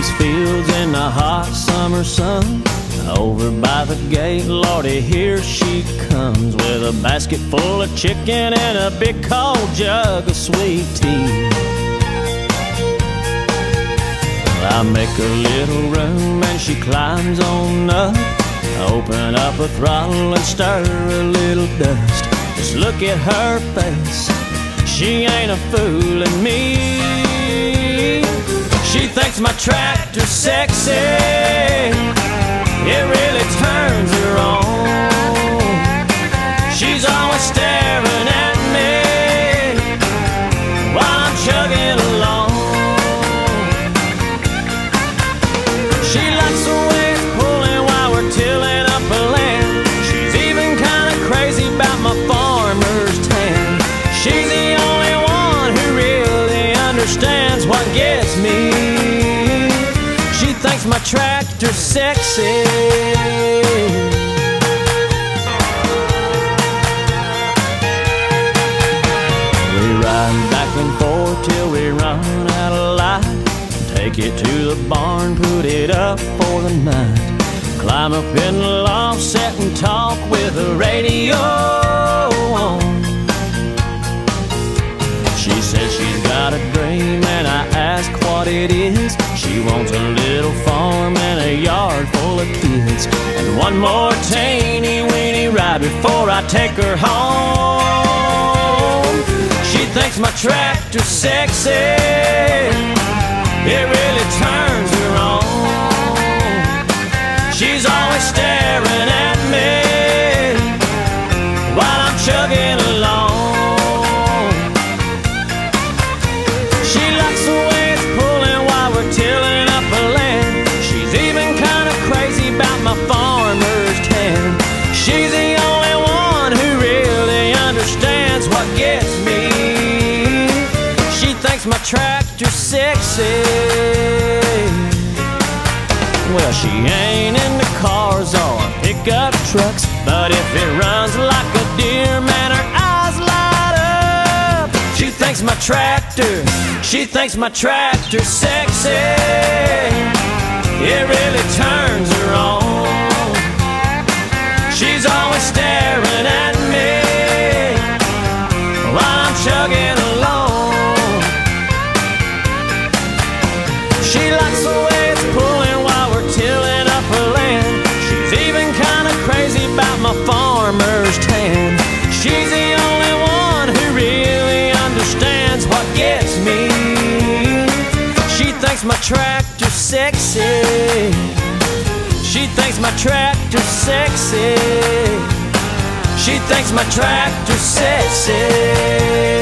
these fields in the hot summer sun. Over by the gate, Lordy, here she comes with a basket full of chicken and a big cold jug of sweet tea. I make a little room and she climbs on up. I Open up a throttle and stir a little dust. Just look at her face, she ain't a fooling me. Thinks my tractor's sexy. It really turns Thinks sexy. We ride back and forth till we run out of light. Take it to the barn, put it up for the night. Climb up in the loft, sit and talk with the radio A little farm and a yard full of kids, and one more teeny weeny ride before I take her home. She thinks my tractor's sexy. It really turns her my tractor sexy. Well, she ain't into cars or pickup trucks, but if it runs like a Deere, man, her eyes light up. She thinks my tractor, she thinks my tractor sexy. It really turns tractor's sexy. She thinks my tractor's sexy. She thinks my tractor's sexy.